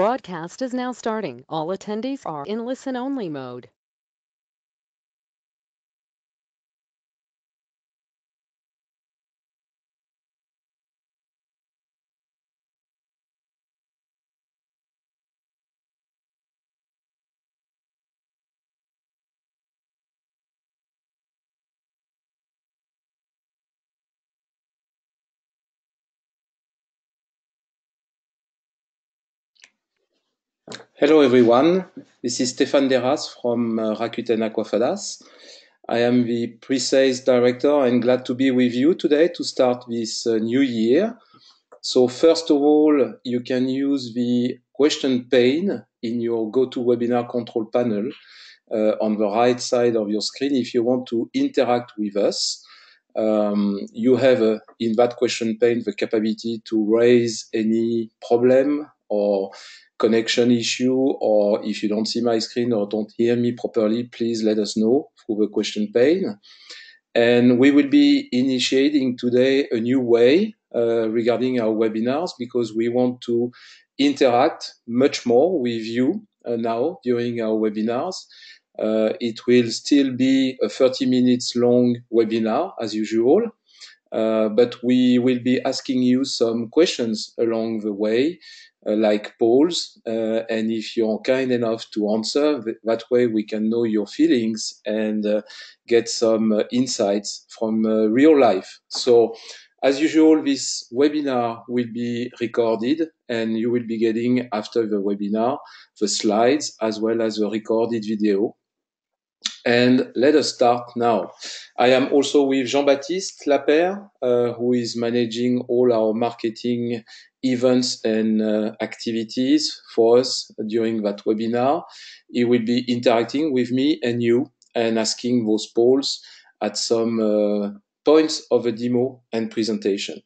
broadcast is now starting. All attendees are in listen-only mode. Hello everyone, this is Stéphane Dayras from uh, Rakuten Aquafadas. I am the pre-sales director and glad to be with you today to start this uh, new year. So first of all, you can use the question pane in your GoToWebinar control panel uh, on the right side of your screen if you want to interact with us. Um, you have uh, in that question pane the capability to raise any problem or connection issue or if you don't see my screen or don't hear me properly, please let us know through the question pane. And we will be initiating today a new way uh, regarding our webinars because we want to interact much more with you uh, now during our webinars. Uh, it will still be a 30 minutes long webinar as usual, uh, but we will be asking you some questions along the way like polls. Uh, and if you're kind enough to answer, that way we can know your feelings and uh, get some insights from real life. So as usual, this webinar will be recorded and you will be getting after the webinar the slides as well as the recorded video. And let us start now. I am also with Jean-Baptiste Lapère, uh, who is managing all our marketing events and uh, activities for us during that webinar. He will be interacting with me and you and asking those polls at some uh, points of the demo and presentation.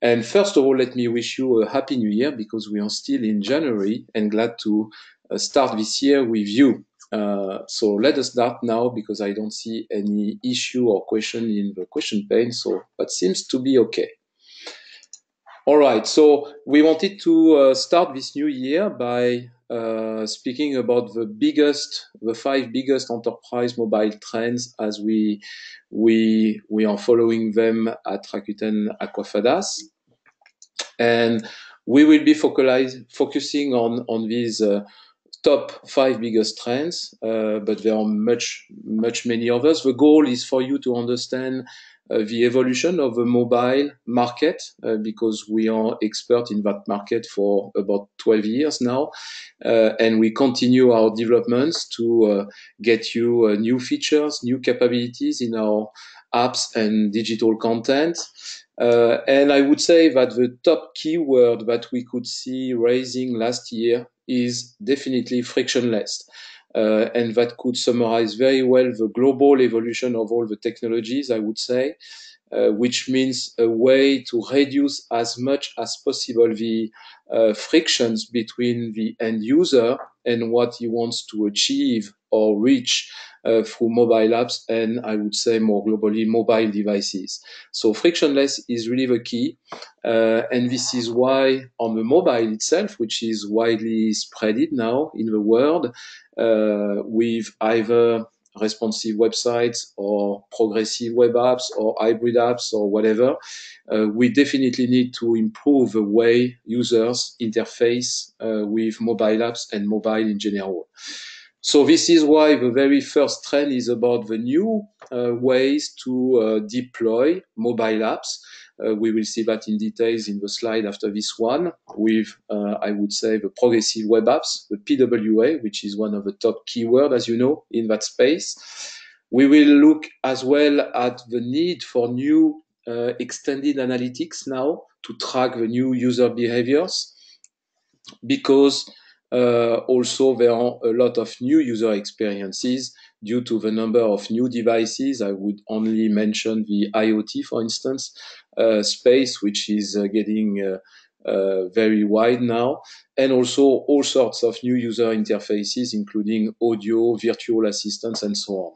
And first of all, let me wish you a happy new year because we are still in January and glad to uh, start this year with you. Uh, so let us start now because I don't see any issue or question in the question pane. So that seems to be okay. All right, so we wanted to uh, start this new year by uh, speaking about the biggest, the five biggest enterprise mobile trends as we we we are following them at Rakuten Aquafadas, and we will be focusing on on these. Uh, top five biggest trends, uh, but there are much, much many others. The goal is for you to understand the evolution of the mobile market uh, because we are expert in that market for about 12 years now uh, and we continue our developments to uh, get you uh, new features new capabilities in our apps and digital content uh, and I would say that the top keyword that we could see raising last year is definitely frictionless. Uh, and that could summarize very well the global evolution of all the technologies, I would say, uh, which means a way to reduce as much as possible the uh, frictions between the end user and what he wants to achieve or reach uh, through mobile apps and I would say more globally mobile devices. So frictionless is really the key. Uh, and this is why on the mobile itself, which is widely spreaded now in the world, uh, with either responsive websites or progressive web apps or hybrid apps or whatever, uh, we definitely need to improve the way users interface uh, with mobile apps and mobile in general. So this is why the very first trend is about the new uh, ways to uh, deploy mobile apps. Uh, we will see that in details in the slide after this one with, uh, I would say, the progressive web apps, the PWA, which is one of the top keyword, as you know, in that space. We will look as well at the need for new uh, extended analytics now to track the new user behaviors because uh, also, there are a lot of new user experiences due to the number of new devices. I would only mention the IoT, for instance, uh, space, which is uh, getting uh, uh, very wide now, and also all sorts of new user interfaces, including audio, virtual assistants, and so on.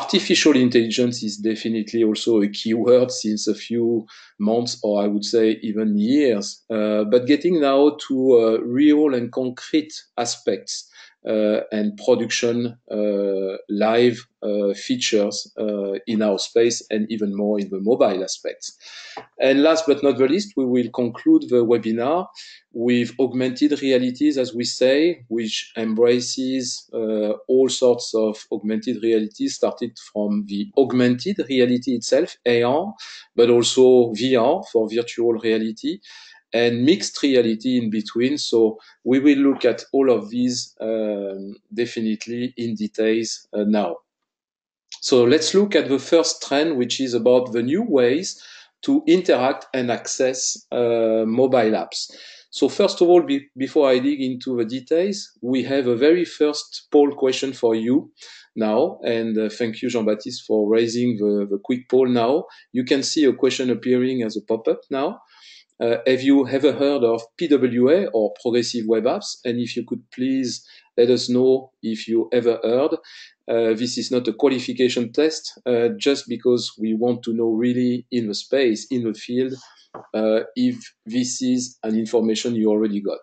Artificial intelligence is definitely also a key word since a few months, or I would say even years. Uh, but getting now to uh, real and concrete aspects and production uh, live uh, features in our space and even more in the mobile aspects. And last but not the least, we will conclude the webinar with augmented realities, as we say, which embraces uh, all sorts of augmented realities, started from the augmented reality itself, AR, but also VR for virtual reality, and mixed reality in between. So we will look at all of these um, definitely in details uh, now. So let's look at the first trend, which is about the new ways to interact and access uh, mobile apps. So first of all, be, before I dig into the details, we have a very first poll question for you now. And uh, thank you, Jean-Baptiste, for raising the, the quick poll now. You can see a question appearing as a pop-up now. Uh, have you ever heard of PWA or Progressive Web Apps? And if you could please let us know if you ever heard. Uh, this is not a qualification test, uh, just because we want to know really in the space, in the field, uh, if this is an information you already got.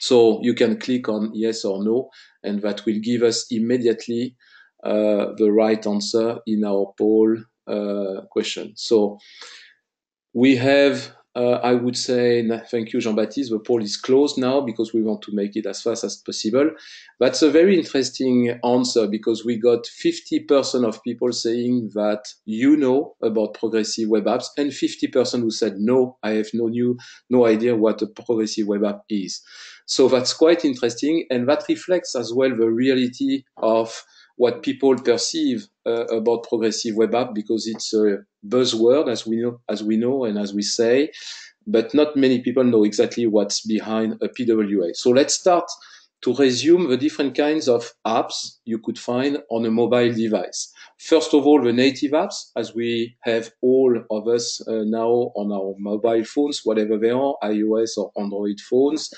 So you can click on yes or no, and that will give us immediately uh, the right answer in our poll uh, question. So we have uh, I would say thank you, Jean-Baptiste. The poll is closed now because we want to make it as fast as possible. That's a very interesting answer because we got 50% of people saying that you know about progressive web apps and 50% who said no, I have no new, no idea what a progressive web app is. So that's quite interesting. And that reflects as well the reality of what people perceive uh, about progressive web app because it's a buzzword as we know, as we know, and as we say, but not many people know exactly what's behind a PWA. So let's start to resume the different kinds of apps you could find on a mobile device. First of all, the native apps, as we have all of us uh, now on our mobile phones, whatever they are, iOS or Android phones.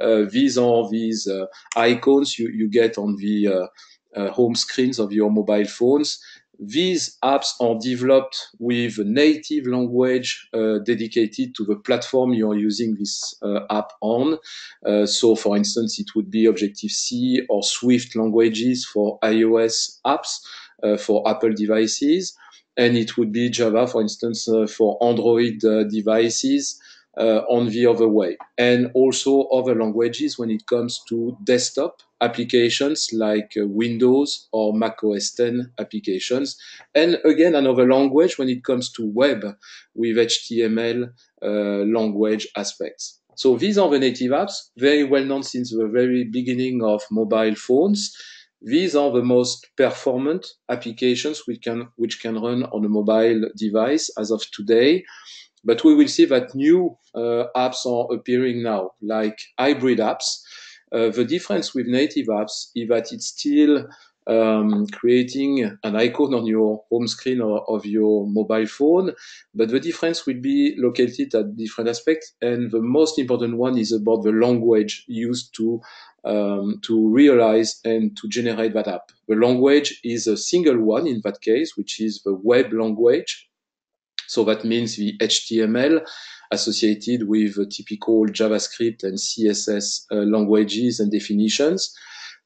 Uh, these are these uh, icons you, you get on the uh, home screens of your mobile phones. These apps are developed with a native language uh, dedicated to the platform you're using this uh, app on. Uh, so, for instance, it would be Objective-C or Swift languages for iOS apps uh, for Apple devices. And it would be Java, for instance, uh, for Android devices uh, on the other way. And also other languages when it comes to desktop applications like uh, Windows or Mac OS 10 applications. And again, another language when it comes to web with HTML uh, language aspects. So these are the native apps, very well known since the very beginning of mobile phones. These are the most performant applications which can, which can run on a mobile device as of today. But we will see that new uh, apps are appearing now, like hybrid apps. Uh, the difference with native apps is that it's still um, creating an icon on your home screen or of your mobile phone, but the difference will be located at different aspects. And the most important one is about the language used to um, to realize and to generate that app. The language is a single one in that case, which is the web language. So that means the HTML associated with typical JavaScript and CSS uh, languages and definitions.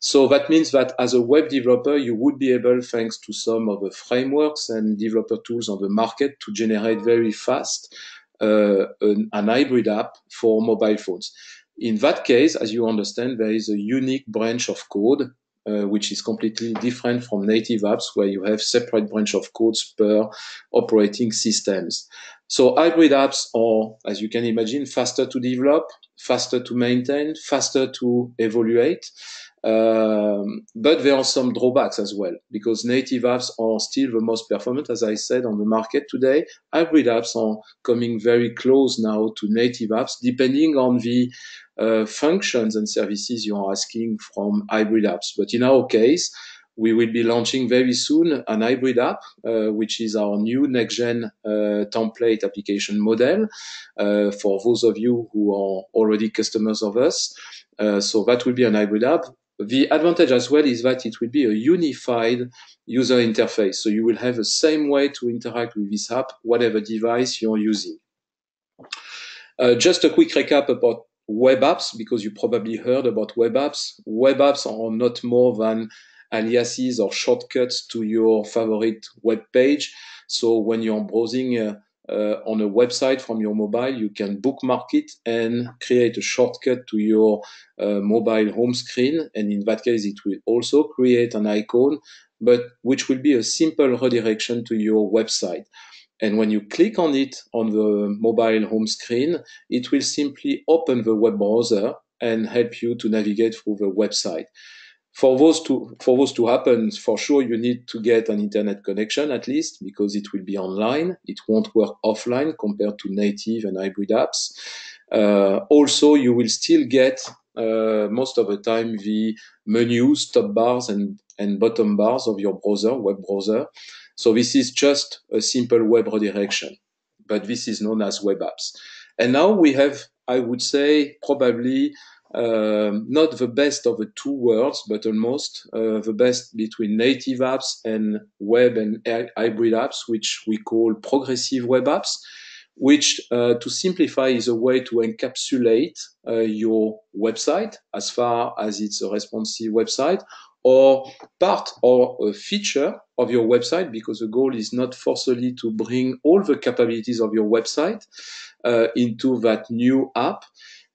So that means that as a web developer, you would be able, thanks to some of the frameworks and developer tools on the market, to generate very fast uh, an, an hybrid app for mobile phones. In that case, as you understand, there is a unique branch of code uh, which is completely different from native apps where you have separate branch of codes per operating systems. So hybrid apps are, as you can imagine, faster to develop, faster to maintain, faster to evaluate. Um, but there are some drawbacks as well because native apps are still the most performant, as I said, on the market today. Hybrid apps are coming very close now to native apps, depending on the functions and services you are asking from hybrid apps. But in our case, we will be launching very soon an hybrid app, uh, which is our new next-gen uh, template application model uh, for those of you who are already customers of us. Uh, so that will be an hybrid app the advantage as well is that it will be a unified user interface. So you will have the same way to interact with this app, whatever device you're using. Uh, just a quick recap about web apps, because you probably heard about web apps. Web apps are not more than aliases or shortcuts to your favorite web page. So when you're browsing uh, uh, on a website from your mobile, you can bookmark it and create a shortcut to your uh, mobile home screen. And in that case, it will also create an icon, but which will be a simple redirection to your website. And when you click on it on the mobile home screen, it will simply open the web browser and help you to navigate through the website for those to for those to happen, for sure you need to get an internet connection at least because it will be online. It won't work offline compared to native and hybrid apps. Uh, also, you will still get uh, most of the time the menus, top bars, and and bottom bars of your browser, web browser. So this is just a simple web redirection, but this is known as web apps. And now we have, I would say, probably um, not the best of the two worlds, but almost uh, the best between native apps and web and hybrid apps, which we call progressive web apps, which, uh, to simplify, is a way to encapsulate uh, your website as far as it's a responsive website or part or a feature of your website because the goal is not forcibly to bring all the capabilities of your website uh, into that new app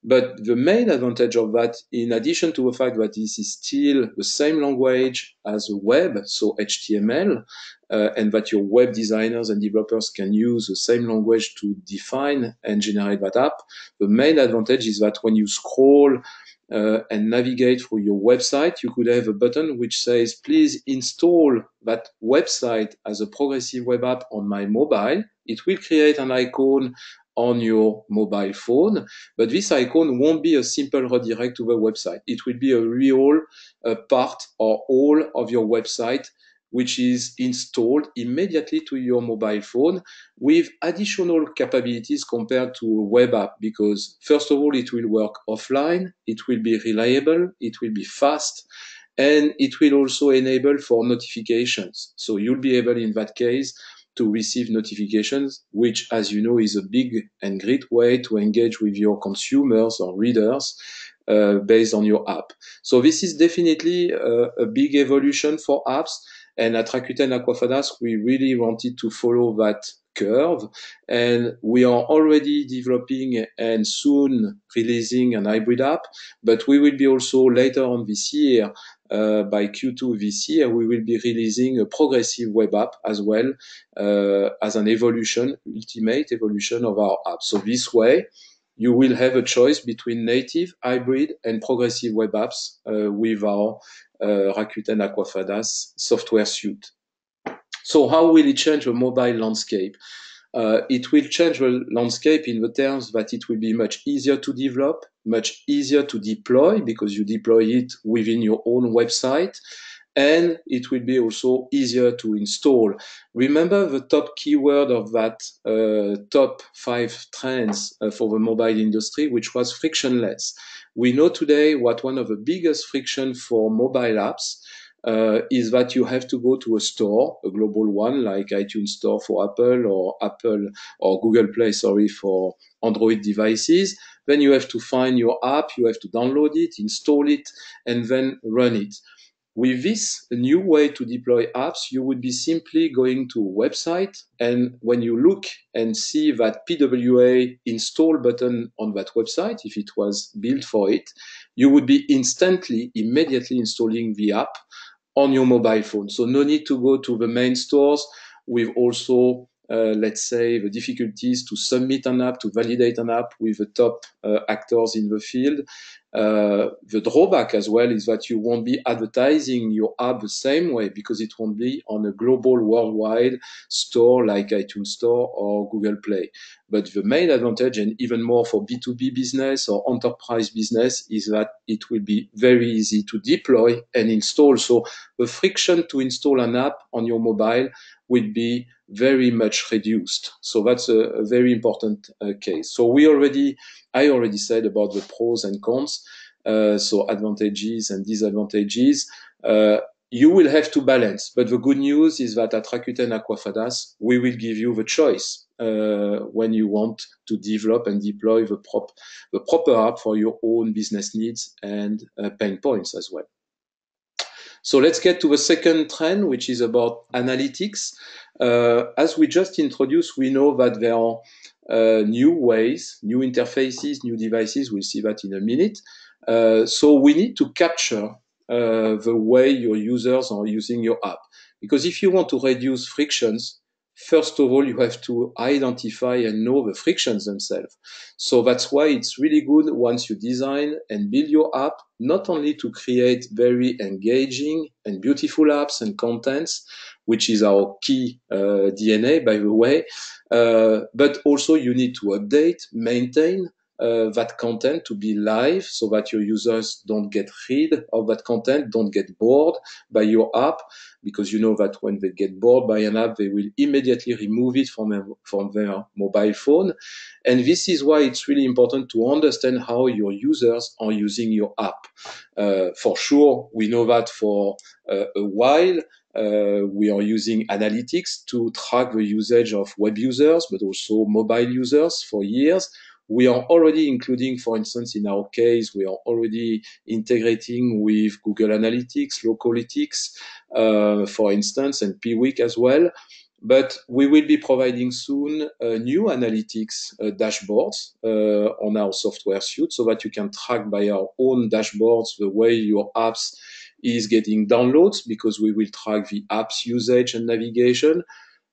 but the main advantage of that, in addition to the fact that this is still the same language as a web, so HTML, uh, and that your web designers and developers can use the same language to define and generate that app, the main advantage is that when you scroll uh, and navigate through your website, you could have a button which says, please install that website as a progressive web app on my mobile. It will create an icon on your mobile phone. But this icon won't be a simple redirect to the website. It will be a real uh, part or all of your website which is installed immediately to your mobile phone with additional capabilities compared to a web app because first of all it will work offline it will be reliable it will be fast and it will also enable for notifications so you'll be able in that case to receive notifications, which, as you know, is a big and great way to engage with your consumers or readers uh, based on your app. So this is definitely a, a big evolution for apps. And at Rakuten Aquafadas, we really wanted to follow that curve. And we are already developing and soon releasing an hybrid app, but we will be also later on this year uh, by Q2 this year, we will be releasing a progressive web app as well uh, as an evolution, ultimate evolution of our app. So this way, you will have a choice between native, hybrid, and progressive web apps uh, with our uh, Rakuten Aquafadas software suite. So how will it change the mobile landscape? Uh, it will change the landscape in the terms that it will be much easier to develop, much easier to deploy because you deploy it within your own website and it will be also easier to install. Remember the top keyword of that uh, top five trends uh, for the mobile industry, which was frictionless. We know today what one of the biggest friction for mobile apps uh, is that you have to go to a store, a global one like iTunes Store for Apple or Apple or Google Play, sorry, for Android devices. Then you have to find your app, you have to download it, install it, and then run it. With this new way to deploy apps, you would be simply going to a website, and when you look and see that PWA install button on that website, if it was built for it, you would be instantly, immediately installing the app on your mobile phone. So no need to go to the main stores with also uh, let's say, the difficulties to submit an app, to validate an app with the top uh, actors in the field. Uh, the drawback as well is that you won't be advertising your app the same way because it won't be on a global worldwide store like iTunes Store or Google Play. But the main advantage, and even more for B2B business or enterprise business, is that it will be very easy to deploy and install. So the friction to install an app on your mobile will be very much reduced. So that's a, a very important uh, case. So we already, I already said about the pros and cons. uh, so advantages and disadvantages. Uh, you will have to balance. But the good news is that at Rakuten Aquafadas, we will give you the choice uh, when you want to develop and deploy the, prop, the proper app for your own business needs and uh, pain points as well. So let's get to the second trend, which is about analytics. Uh, as we just introduced, we know that there are uh, new ways, new interfaces, new devices. We'll see that in a minute. Uh, so we need to capture uh, the way your users are using your app. Because if you want to reduce frictions, first of all, you have to identify and know the frictions themselves. So that's why it's really good once you design and build your app, not only to create very engaging and beautiful apps and contents, which is our key uh, DNA, by the way, uh, but also you need to update, maintain, uh, that content to be live so that your users don't get rid of that content, don't get bored by your app, because you know that when they get bored by an app, they will immediately remove it from their, from their mobile phone. And this is why it's really important to understand how your users are using your app. Uh, for sure, we know that for uh, a while, uh, we are using analytics to track the usage of web users, but also mobile users for years we are already including, for instance, in our case, we are already integrating with Google Analytics, Localytics, uh, for instance, and Piwik as well. But we will be providing soon uh, new analytics uh, dashboards uh, on our software suite so that you can track by our own dashboards the way your apps is getting downloads because we will track the app's usage and navigation.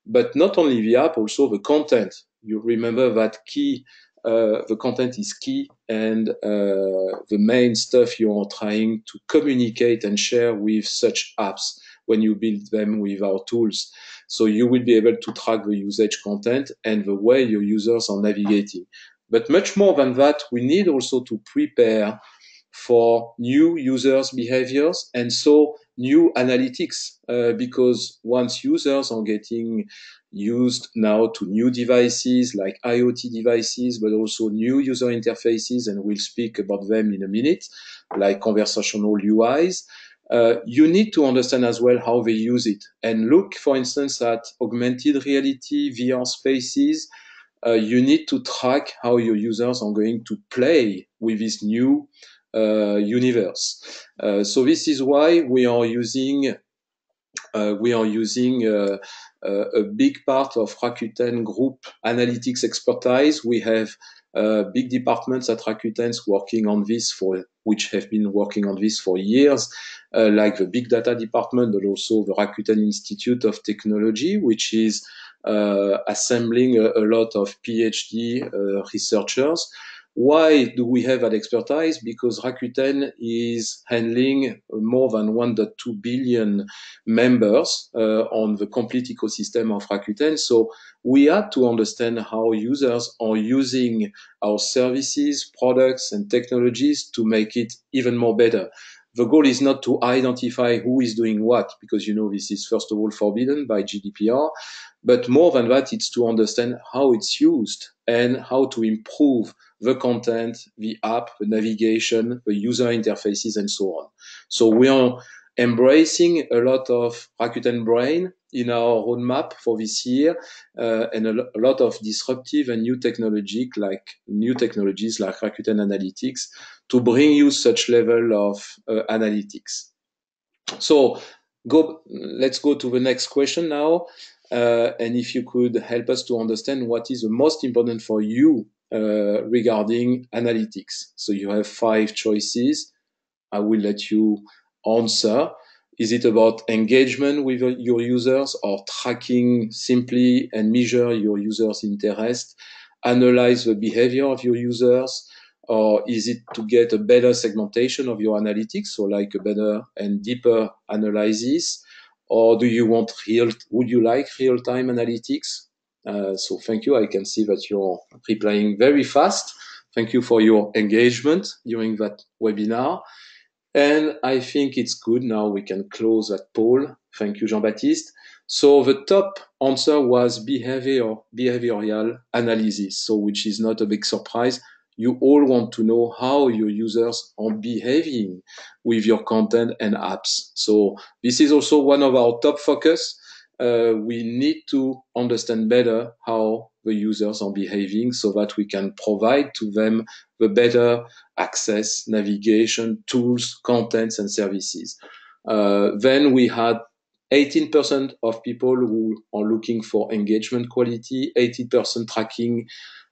But not only the app, also the content. You remember that key uh, the content is key and uh, the main stuff you are trying to communicate and share with such apps when you build them with our tools. So you will be able to track the usage content and the way your users are navigating. But much more than that, we need also to prepare for new users behaviors and so new analytics uh, because once users are getting used now to new devices like IoT devices, but also new user interfaces, and we'll speak about them in a minute, like conversational UIs. Uh, you need to understand as well how they use it and look, for instance, at augmented reality, VR spaces. Uh, you need to track how your users are going to play with this new uh, universe. Uh, so this is why we are using we are using uh, uh, a big part of Rakuten Group analytics expertise. We have uh, big departments at Rakuten working on this for which have been working on this for years, uh, like the big data department, but also the Rakuten Institute of Technology, which is uh, assembling a, a, lot of PhD uh, researchers why do we have that expertise? Because Rakuten is handling more than 1.2 billion members uh, on the complete ecosystem of Rakuten. So we have to understand how users are using our services, products, and technologies to make it even more better. The goal is not to identify who is doing what, because you know this is first of all forbidden by GDPR, but more than that, it's to understand how it's used and how to improve the content, the app, the navigation, the user interfaces, and so on. So we are embracing a lot of Rakuten Brain in our roadmap for this year, uh, and a, a, lot of disruptive and new technology like new technologies like Rakuten Analytics to bring you such level of uh, analytics. So go, let's go to the next question now. Uh, and if you could help us to understand what is the most important for you uh, regarding analytics. So you have five choices. I will let you answer. Is it about engagement with your users or tracking simply and measure your users' interest? Analyze the behavior of your users? Or is it to get a better segmentation of your analytics? So like a better and deeper analysis? Or do you want real, would you like real-time analytics? Uh, so thank you. I can see that you're replying very fast. Thank you for your engagement during that webinar. And I think it's good. Now we can close that poll. Thank you, Jean-Baptiste. So the top answer was behavior, behavioral analysis. So which is not a big surprise. you all want to know how your users are behaving with your content and apps. So this is also one of our top focus. Uh, we need to understand better how the users are behaving so that we can provide to them the better access, navigation, tools, contents, and services. Uh, then we had 18% of people who are looking for engagement quality, 80% tracking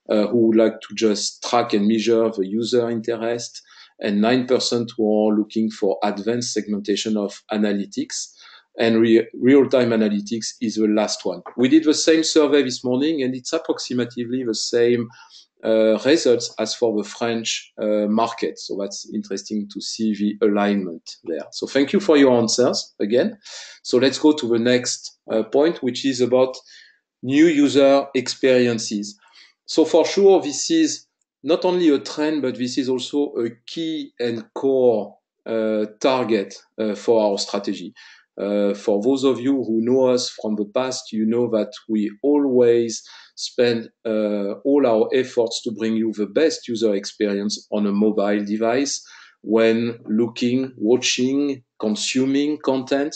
uh, who would like to just track and measure the user interest, and 9% who are looking for advanced segmentation of analytics. And re real-time analytics is the last one. We did the same survey this morning, and it's approximately the same uh, results as for the French uh, market. So that's interesting to see the alignment there. So thank you for your answers again. So let's go to the next uh, point, which is about new user experiences. So for sure, this is not only a trend, but this is also a key and core uh, target uh, for our strategy. Uh, for those of you who know us from the past, you know that we always spend uh, all our efforts to bring you the best user experience on a mobile device when looking, watching, consuming content.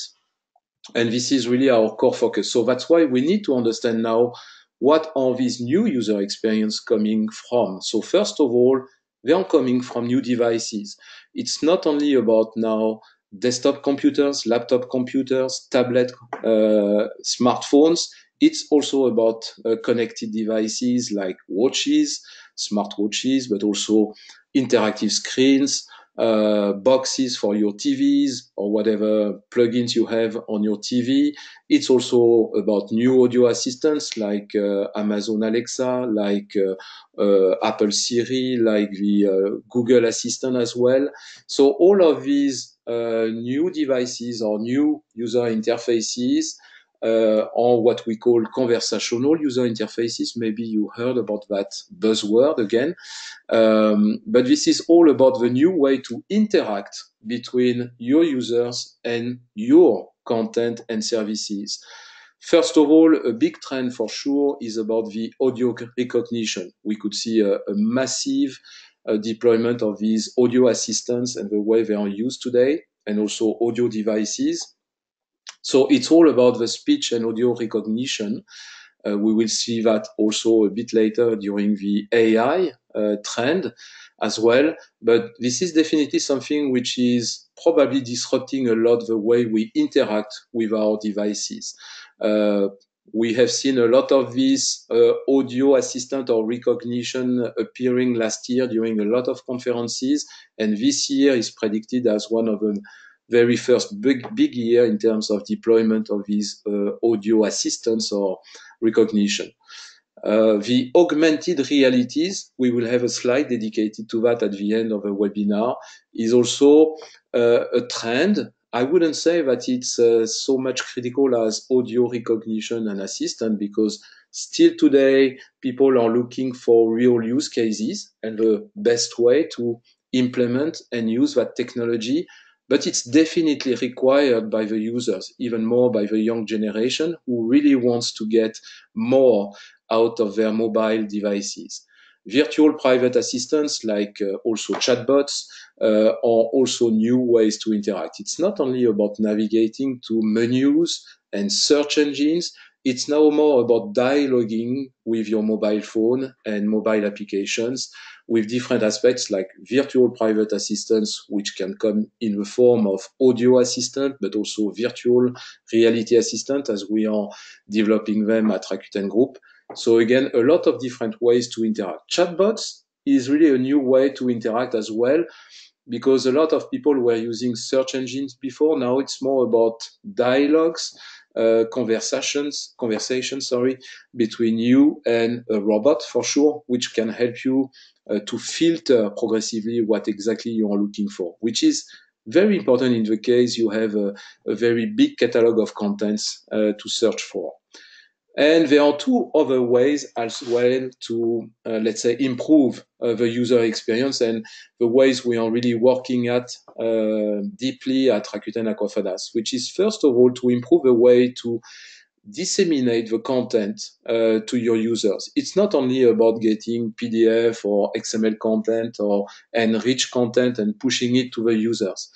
And this is really our core focus. So that's why we need to understand now what are these new user experience coming from? So first of all, they are coming from new devices. It's not only about now desktop computers, laptop computers, tablet, uh, smartphones. It's also about uh, connected devices like watches, smart watches, but also interactive screens, uh, boxes for your TVs or whatever plugins you have on your TV. It's also about new audio assistants like uh, Amazon Alexa, like uh, uh Apple Siri, like the uh, Google Assistant as well. So all of these uh, new devices or new user interfaces uh, on what we call conversational user interfaces. Maybe you heard about that buzzword again. Um, but this is all about the new way to interact between your users and your content and services. First of all, a big trend for sure is about the audio recognition. We could see a, a massive deployment of these audio assistants and the way they are used today, and also audio devices. So it's all about the speech and audio recognition. Uh, we will see that also a bit later during the AI uh, trend as well. But this is definitely something which is probably disrupting a lot the way we interact with our devices. Uh, we have seen a lot of this uh, audio assistant or recognition appearing last year during a lot of conferences, and this year is predicted as one of the very first big, big year in terms of deployment of these uh, audio assistants or recognition. Uh, the augmented realities, we will have a slide dedicated to that at the end of the webinar, is also uh, a trend. I wouldn't say that it's uh, so much critical as audio recognition and assistant because still today people are looking for real use cases and the best way to implement and use that technology but it's definitely required by the users, even more by the young generation who really wants to get more out of their mobile devices. Virtual private assistants, like uh, also chatbots, uh, are also new ways to interact. It's not only about navigating to menus and search engines, it's now more about dialoguing with your mobile phone and mobile applications with different aspects like virtual private assistants, which can come in the form of audio assistant, but also virtual reality assistant as we are developing them at Rakuten Group. So again, a lot of different ways to interact. Chatbots is really a new way to interact as well because a lot of people were using search engines before. Now it's more about dialogues uh, conversations, conversation, sorry, between you and a robot for sure, which can help you uh, to filter progressively what exactly you are looking for, which is very important in the case you have a, a very big catalog of contents uh, to search for. And there are two other ways as well to, uh, let's say, improve uh, the user experience and the ways we are really working at uh, deeply at Rakuten Aquafadas, which is first of all to improve the way to disseminate the content uh, to your users. It's not only about getting PDF or XML content or enrich content and pushing it to the users.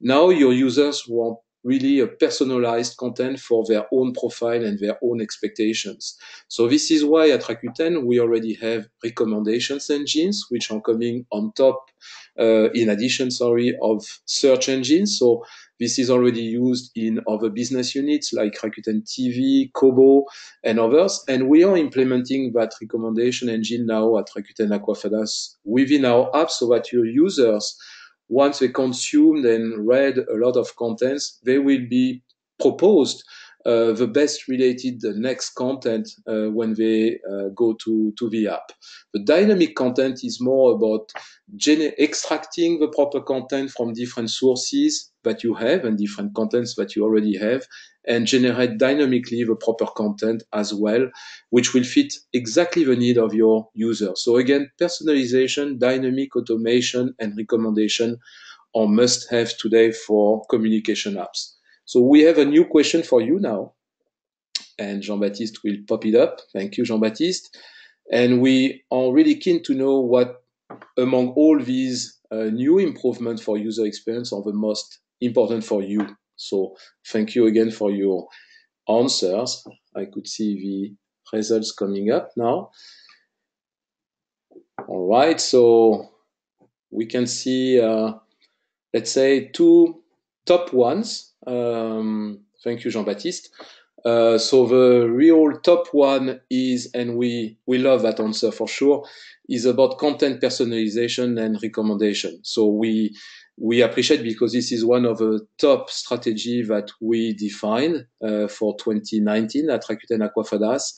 Now your users want really a personalized content for their own profile and their own expectations. So this is why at Rakuten we already have recommendations engines which are coming on top, uh, in addition, sorry, of search engines. So this is already used in other business units like Rakuten TV, Kobo, and others. And we are implementing that recommendation engine now at Rakuten Aquafadas within our app so that your users, once they consumed and read a lot of contents, they will be proposed uh, the best related the next content uh, when they uh, go to, to the app. The dynamic content is more about extracting the proper content from different sources that you have and different contents that you already have and generate dynamically the proper content as well, which will fit exactly the need of your user. So again, personalization, dynamic automation, and recommendation are must have today for communication apps. So we have a new question for you now. And Jean-Baptiste will pop it up. Thank you, Jean-Baptiste. And we are really keen to know what among all these uh, new improvements for user experience are the most important for you. So thank you again for your answers. I could see the results coming up now. All right, so we can see, uh, let's say, two top ones um, thank you, Jean-Baptiste. Uh, so the real top one is, and we, we love that answer for sure, is about content personalization and recommendation. So we, we appreciate because this is one of the top strategy that we defined uh, for 2019 at Rakuten Aquafadas.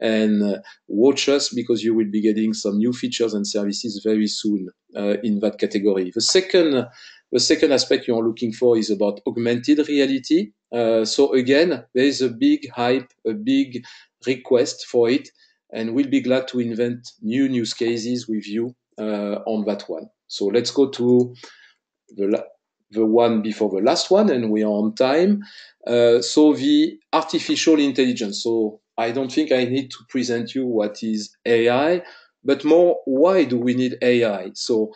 And uh, watch us because you will be getting some new features and services very soon uh, in that category. The second the second aspect you're looking for is about augmented reality. Uh, so again, there is a big hype, a big request for it, and we'll be glad to invent new use cases with you uh, on that one. So let's go to the the one before the last one, and we are on time. Uh, so the artificial intelligence. So I don't think I need to present you what is AI, but more why do we need AI? So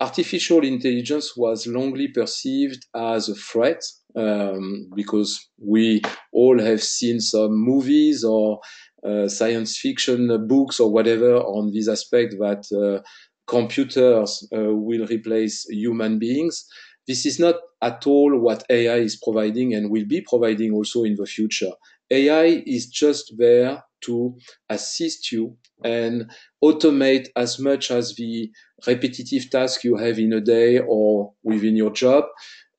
artificial intelligence was longly perceived as a threat um, because we all have seen some movies or uh, science fiction books or whatever on this aspect that uh, computers uh, will replace human beings. This is not at all what AI is providing and will be providing also in the future. AI is just there to assist you and automate as much as the repetitive task you have in a day or within your job.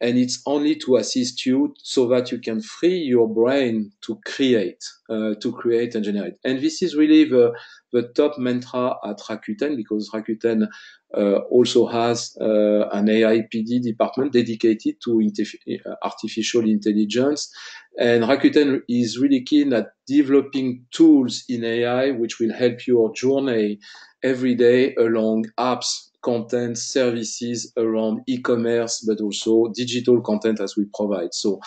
And it's only to assist you so that you can free your brain to create, uh, to create and generate. And this is really the, the top mantra at Rakuten because Rakuten uh, also has uh, an AI PD department dedicated to uh, artificial intelligence. And Rakuten is really keen at developing tools in AI which will help your journey every day along apps, content, services around e-commerce, but also digital content as we provide. So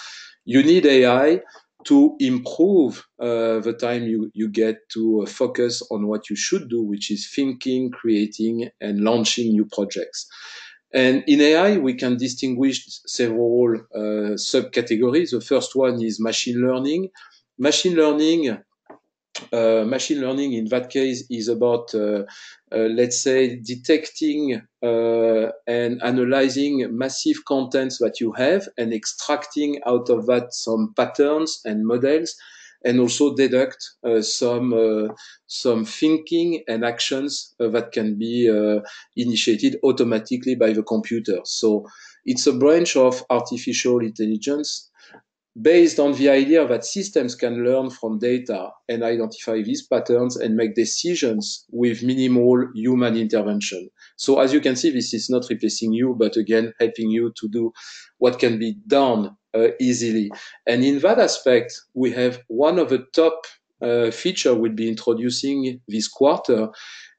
you need AI to improve uh, the time you, you get to uh, focus on what you should do, which is thinking, creating, and launching new projects. And in AI, we can distinguish several uh, subcategories. The first one is machine learning. Machine learning machine learning in that case is about, uh, uh, let's say, detecting uh, and analyzing massive contents that you have and extracting out of that some patterns and models and also deduct uh, some uh, some thinking and actions that can be initiated automatically by the computer. So it's a branch of artificial intelligence based on the idea that systems can learn from data and identify these patterns and make decisions with minimal human intervention. So as you can see, this is not replacing you, but again, helping you to do what can be done uh, easily. And in that aspect, we have one of the top uh, feature we'll be introducing this quarter,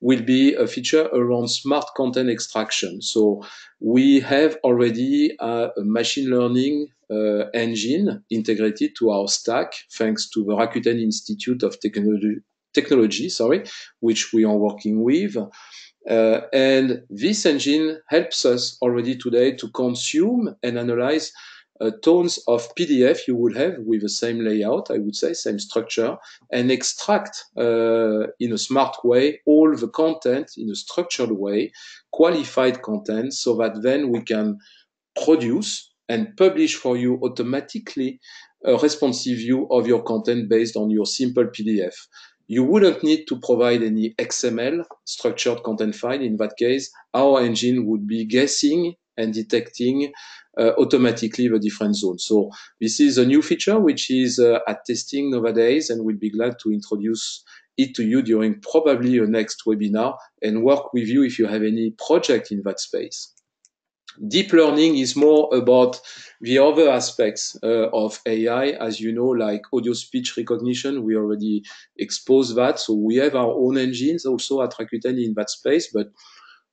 will be a feature around smart content extraction. So we have already a, machine learning uh, engine integrated to our stack, thanks to the Rakuten Institute of Technology, Technology sorry, which we are working with. Uh, and this engine helps us already today to consume and analyze uh, of PDF you would have with the same layout, I would say, same structure, and extract uh, in a smart way all the content in a structured way, qualified content, so that then we can produce and publish for you automatically a responsive view of your content based on your simple PDF. You wouldn't need to provide any XML structured content file. In that case, our engine would be guessing and detecting uh, automatically the different zones. So this is a new feature which is uh, at testing nowadays and we'll be glad to introduce it to you during probably a next webinar and work with you if you have any project in that space. Deep learning is more about the other aspects uh, of AI, as you know, like audio speech recognition. We already exposed that. So we have our own engines also at Rakuten in that space, but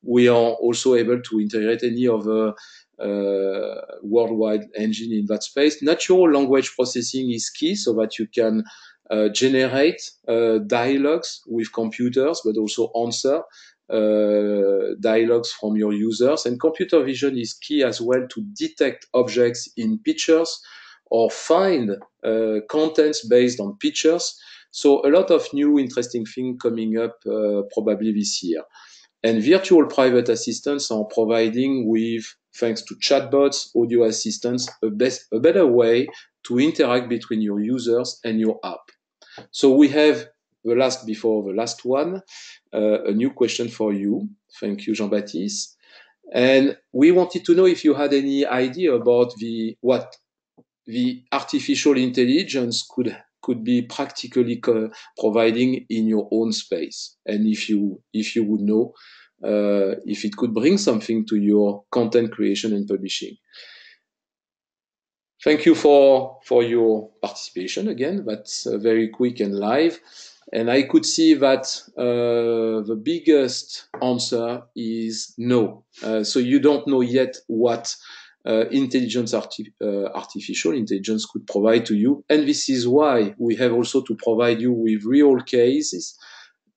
we are also able to integrate any other uh, worldwide engine in that space. Natural language processing is key so that you can uh, generate uh, dialogues with computers, but also answer uh, dialogues from your users. And computer vision is key as well to detect objects in pictures or find uh, contents based on pictures. So a lot of new interesting things coming up uh, probably this year. And virtual private assistants are providing with, thanks to chatbots, audio assistants, a, best, a better way to interact between your users and your app. So we have the last before the last one, uh, a new question for you. Thank you, Jean-Baptiste. And we wanted to know if you had any idea about the what the artificial intelligence could could be practically providing in your own space, and if you if you would know uh, if it could bring something to your content creation and publishing. Thank you for for your participation again. That's uh, very quick and live. And I could see that uh, the biggest answer is no. Uh, so you don't know yet what uh, intelligence arti uh, artificial intelligence could provide to you. And this is why we have also to provide you with real cases,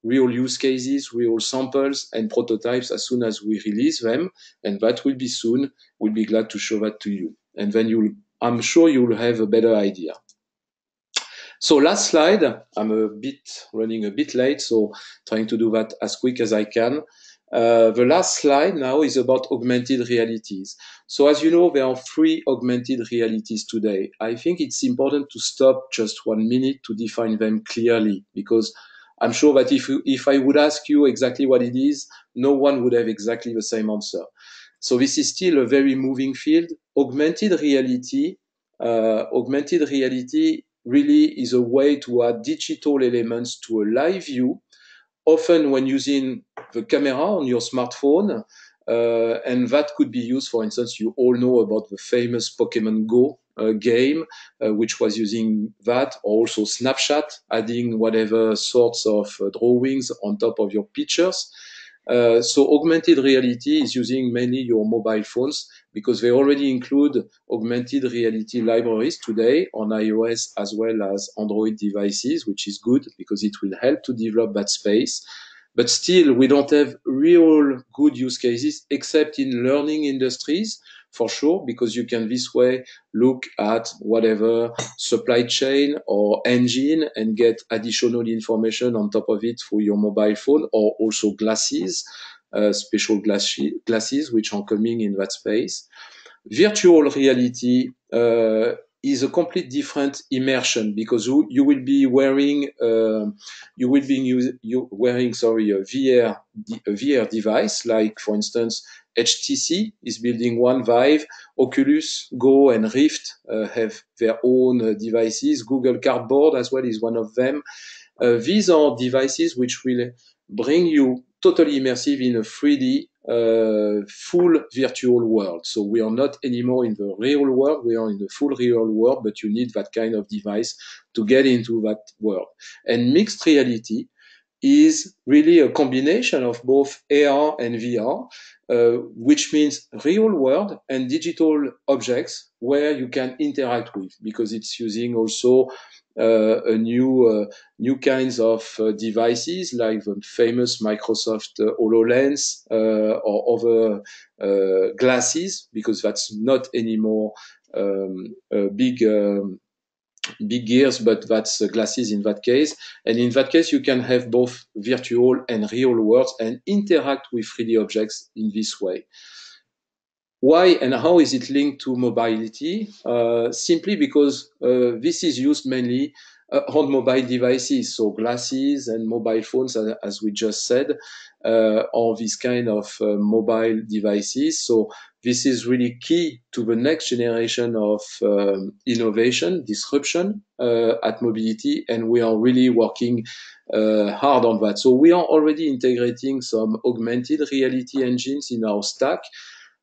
real use cases, real samples and prototypes as soon as we release them. And that will be soon. We'll be glad to show that to you. And then you'll, I'm sure you'll have a better idea. So last slide, I'm a bit running a bit late, so trying to do that as quick as I can. Uh, the last slide now is about augmented realities. So as you know, there are three augmented realities today. I think it's important to stop just one minute to define them clearly because I'm sure that if, if I would ask you exactly what it is, no one would have exactly the same answer. So this is still a very moving field. Augmented reality, uh, augmented reality really is a way to add digital elements to a live view, often when using the camera on your smartphone. Uh, and that could be used, for instance, you all know about the famous Pokemon Go uh, game, uh, which was using that, or also Snapchat, adding whatever sorts of uh, drawings on top of your pictures. Uh, so augmented reality is using mainly your mobile phones because they already include augmented reality libraries today on iOS as well as Android devices, which is good because it will help to develop that space. But still, we don't have real good use cases except in learning industries for sure, because you can this way look at whatever supply chain or engine and get additional information on top of it through your mobile phone or also glasses, uh, special glass glasses, which are coming in that space. Virtual reality uh, is a complete different immersion because you, you will be wearing uh, you will be use, you wearing sorry a VR a VR device like for instance HTC is building one Vive, Oculus, Go, and Rift uh, have their own uh, devices. Google Cardboard as well is one of them. Uh, these are devices which will bring you totally immersive in a 3D uh, full virtual world. So we are not anymore in the real world, we are in the full real world, but you need that kind of device to get into that world. And mixed reality is really a combination of both AR and VR, uh, which means real world and digital objects where you can interact with because it's using also a new uh, new kinds of uh, devices like the famous Microsoft uh, HoloLens uh, or other glasses because that's not anymore um, a big um, big gears, but that's glasses in that case. And in that case, you can have both virtual and real worlds and interact with 3D objects in this way. Why and how is it linked to mobility? Uh, simply because uh, this is used mainly uh, on mobile devices, so glasses and mobile phones, as we just said, uh, these kind of uh, mobile devices. So this is really key to the next generation of um, innovation, disruption uh, at mobility, and we are really working uh, hard on that. So we are already integrating some augmented reality engines in our stack.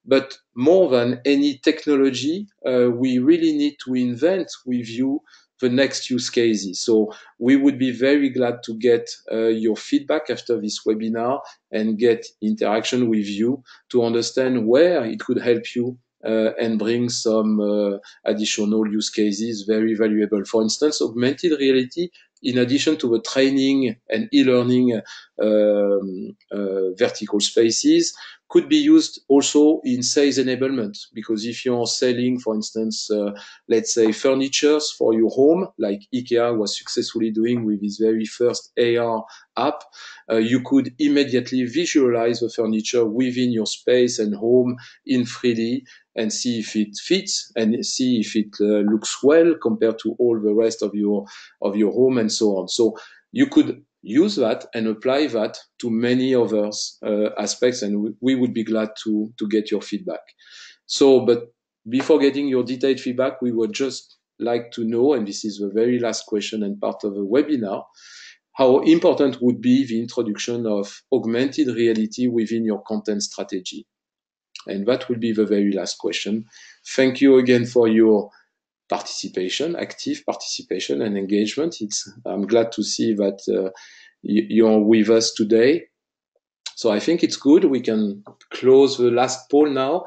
But more than any technology, uh, we really need to invent with you the next use cases. So we would be very glad to get uh, your feedback after this webinar and get interaction with you to understand where it could help you uh, and bring some uh, additional use cases very valuable. For instance, augmented reality, in addition to the training and e-learning um, uh, vertical spaces, could be used also in sales enablement because if you're selling, for instance, uh, let's say furnitures for your home, like IKEA was successfully doing with its very first AR app, uh, you could immediately visualize the furniture within your space and home in 3D and see if it fits and see if it uh, looks well compared to all the rest of your of your home and so on. So you could use that and apply that to many other uh, aspects and we, would be glad to to get your feedback. So but before getting your detailed feedback we would just like to know and this is the very last question and part of the webinar how important would be the introduction of augmented reality within your content strategy? And that will be the very last question. Thank you again for your participation, active participation and engagement. It's, I'm glad to see that uh, you're with us today. So I think it's good. We can close the last poll now.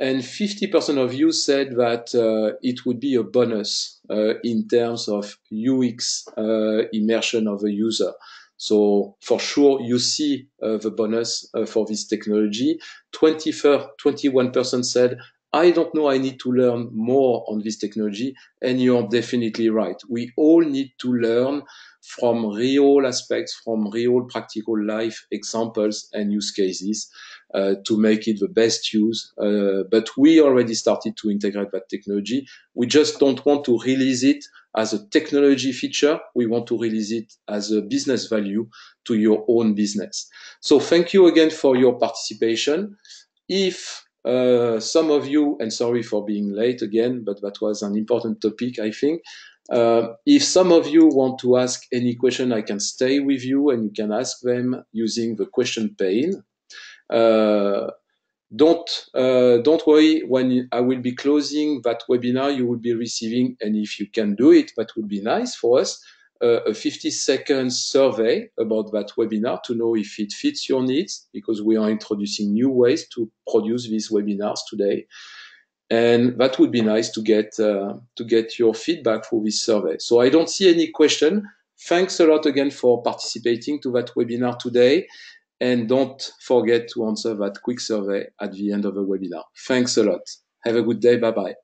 And 50% of you said that uh, it would be a bonus uh, in terms of UX uh, immersion of a user. So for sure, you see uh, the bonus uh, for this technology. 21% said I don't know, I need to learn more on this technology. And you're definitely right. We all need to learn from real aspects, from real practical life examples and use cases uh, to make it the best use. Uh, but we already started to integrate that technology. We just don't want to release it as a technology feature. We want to release it as a business value to your own business. So thank you again for your participation. If uh, some of you, and sorry for being late again, but that was an important topic, I think. Uh, if some of you want to ask any question, I can stay with you and you can ask them using the question pane. Uh, don't uh, don't worry when I will be closing that webinar you will be receiving and if you can do it that would be nice for us a 50 second survey about that webinar to know if it fits your needs because we are introducing new ways to produce these webinars today. And that would be nice to get uh, to get your feedback for this survey. So I don't see any question. Thanks a lot again for participating to that webinar today. And don't forget to answer that quick survey at the end of the webinar. Thanks a lot. Have a good day. Bye bye.